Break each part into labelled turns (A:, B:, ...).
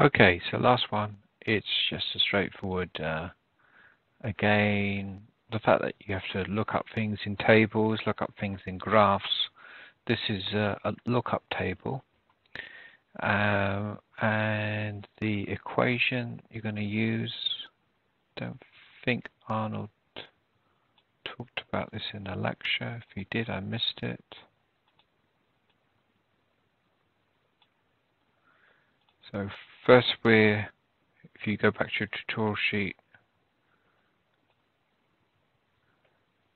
A: Okay, so last one, it's just a straightforward, uh, again, the fact that you have to look up things in tables, look up things in graphs. This is a, a lookup table. Uh, and the equation you're going to use, don't think Arnold talked about this in a lecture. If he did, I missed it. So first we're, if you go back to your tutorial sheet,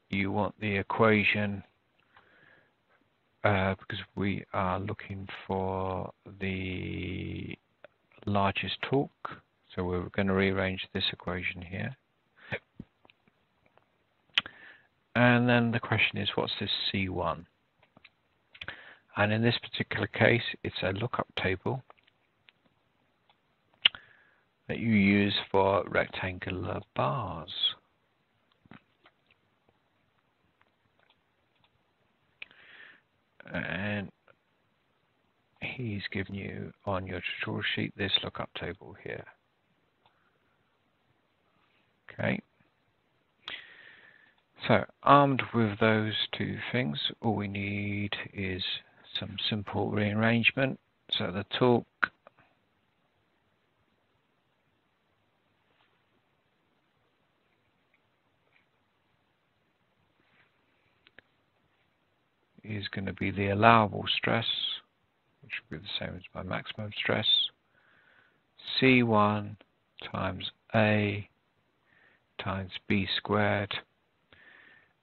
A: you want the equation uh, because we are looking for the largest torque. So we're going to rearrange this equation here. And then the question is, what's this C1? And in this particular case, it's a lookup table that you use for rectangular bars. And he's given you on your tutorial sheet this lookup table here. Okay. So armed with those two things, all we need is some simple rearrangement. So the torque is going to be the allowable stress, which will be the same as my maximum stress, C1 times A times B squared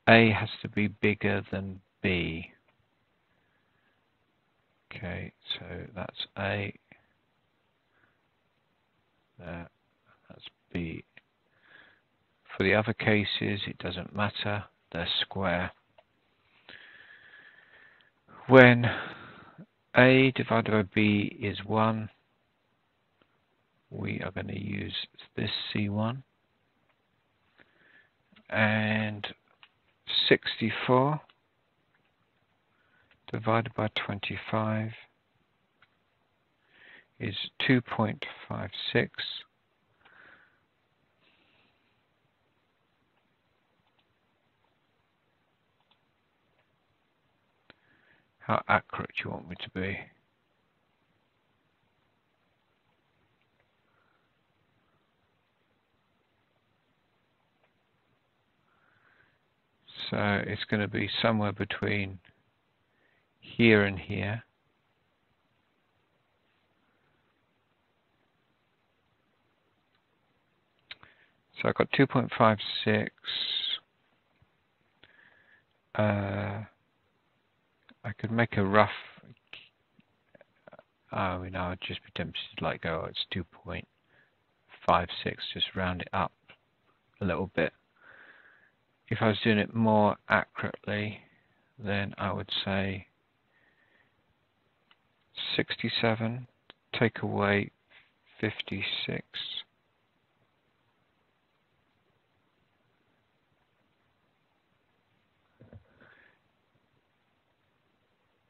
A: a has to be bigger than B. Okay, so that's A. There, that's B. For the other cases, it doesn't matter, they're square. When A divided by B is 1, we are going to use this C1. And 64 divided by 25 is 2.56 How accurate you want me to be? So it's going to be somewhere between here and here. So I've got 2.56. Uh, I could make a rough. Oh, you know, I'd just be tempted to like go. It's 2.56. Just round it up a little bit if I was doing it more accurately, then I would say 67, take away 56.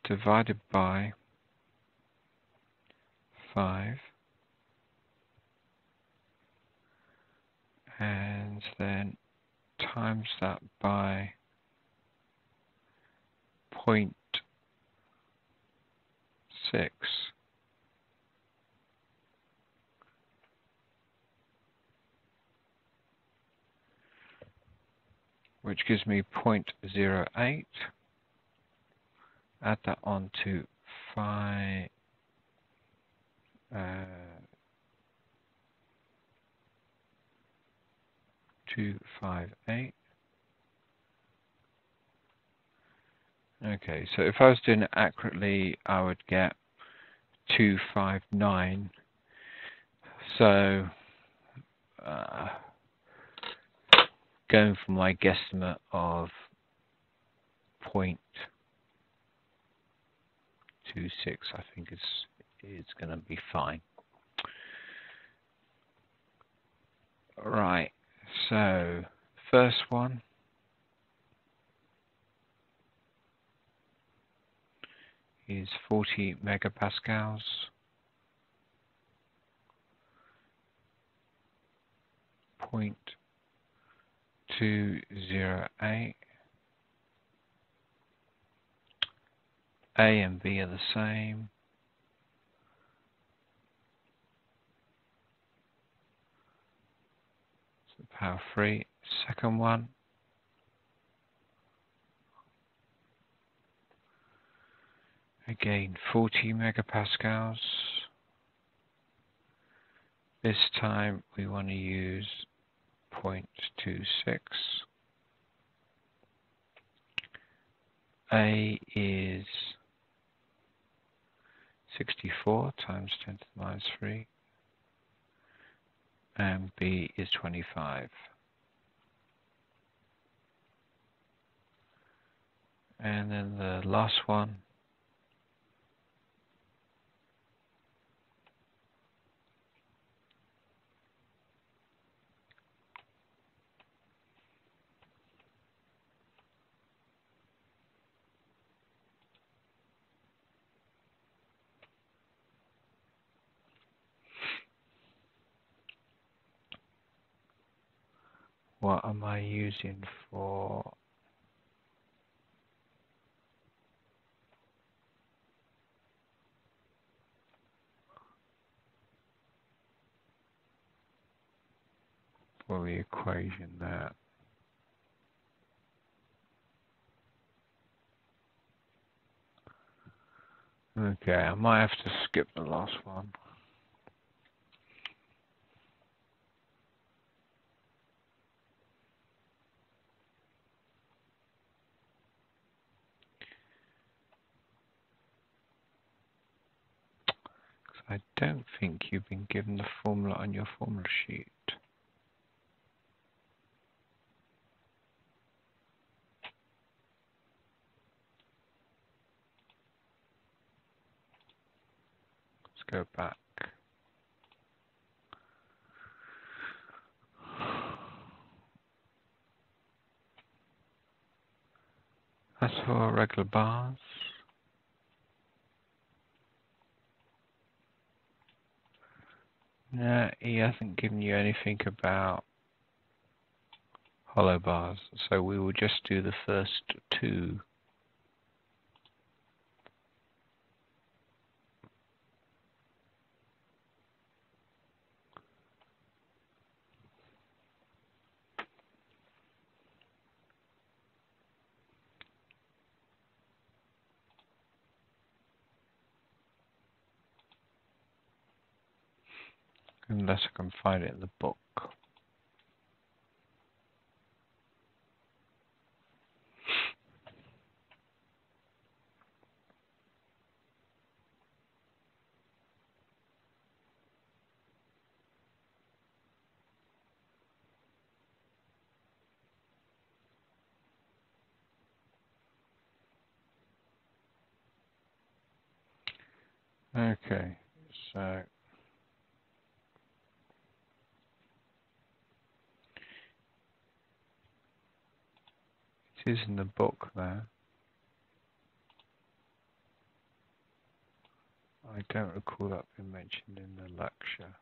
A: Divided by 5 and then times that by point six. which gives me 0.08. Add that on to 5, uh, 258. Okay, so if I was doing it accurately, I would get 259. So, uh, going for my guesstimate of two six, I think it's it's going to be fine. Right. So first one. is 40 megapascals. Point two zero eight. A and B are the same. So power three, second one. Again, 40 megapascals. This time we want to use 0.26. A is 64 times 10 to the minus 3 and B is 25. And then the last one what am I using for for the equation there. Okay, I might have to skip the last one. I don't think you've been given the formula on your formula sheet. Let's go back. That's for regular bars. No, he hasn't given you anything about hollow bars, so we will just do the first two. Unless I can find it in the book. Okay, so is in the book there. I don't recall that being mentioned in the lecture.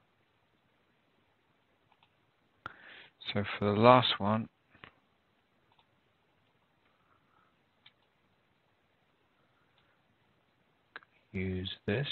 A: So for the last one, use this.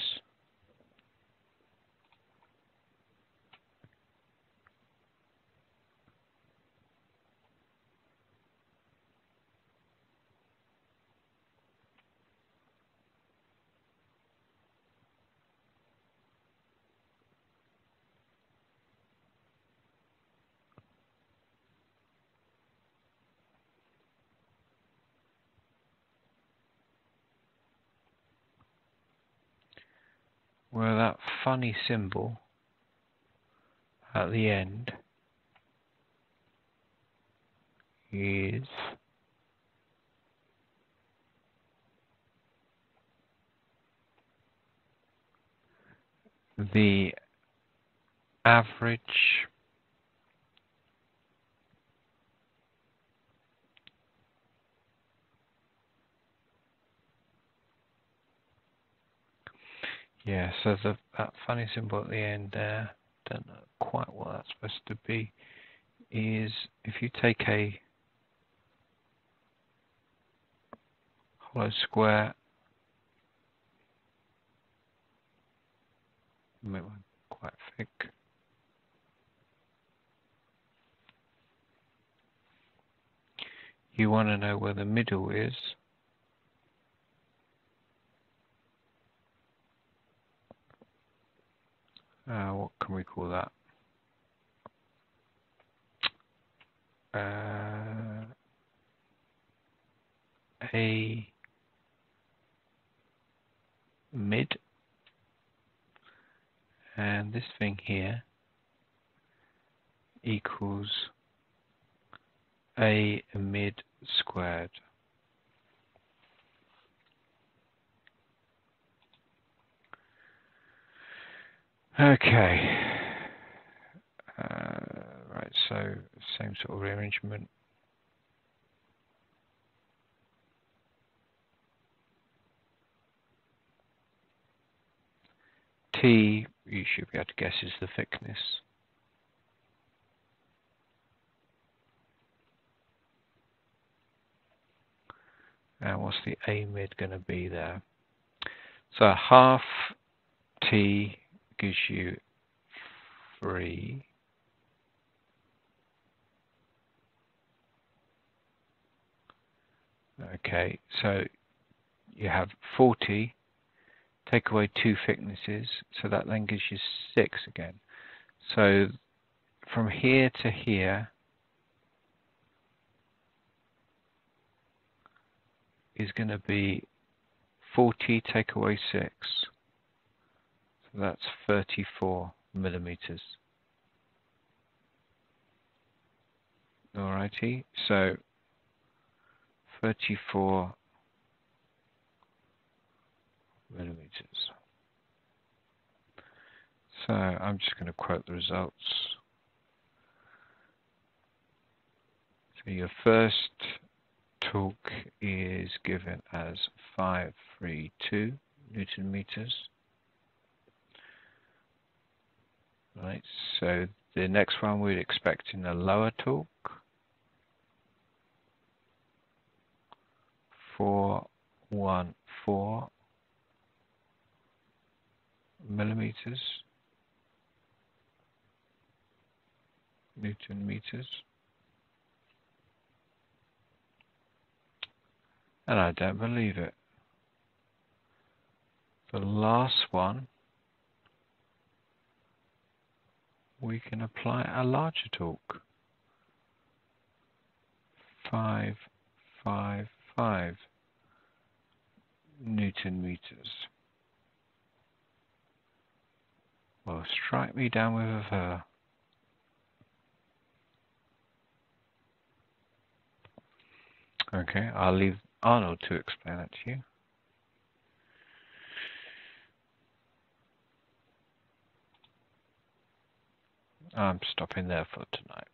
A: Where that funny symbol at the end is the average Yeah, so the, that funny symbol at the end there, don't know quite what that's supposed to be. is if you take a hollow square, make one quite thick. You want to know where the middle is. Uh, what can we call that? Uh, a mid and this thing here equals a mid squared. Okay. Uh, right, so same sort of rearrangement. T, you should be able to guess, is the thickness. And what's the A mid going to be there? So half T gives you 3. Okay, so you have 40, take away two thicknesses, so that then gives you 6 again. So from here to here is going to be 40 take away 6 that's 34 millimeters. Alrighty, so 34 millimeters. So I'm just going to quote the results. So your first torque is given as 532 Newton meters. Right, so the next one we'd expect in a lower torque. 414 millimeters, Newton meters. And I don't believe it. The last one we can apply a larger torque. 555 Newton meters. Well, strike me down with a. Okay, I'll leave Arnold to explain that to you. I'm stopping there for tonight.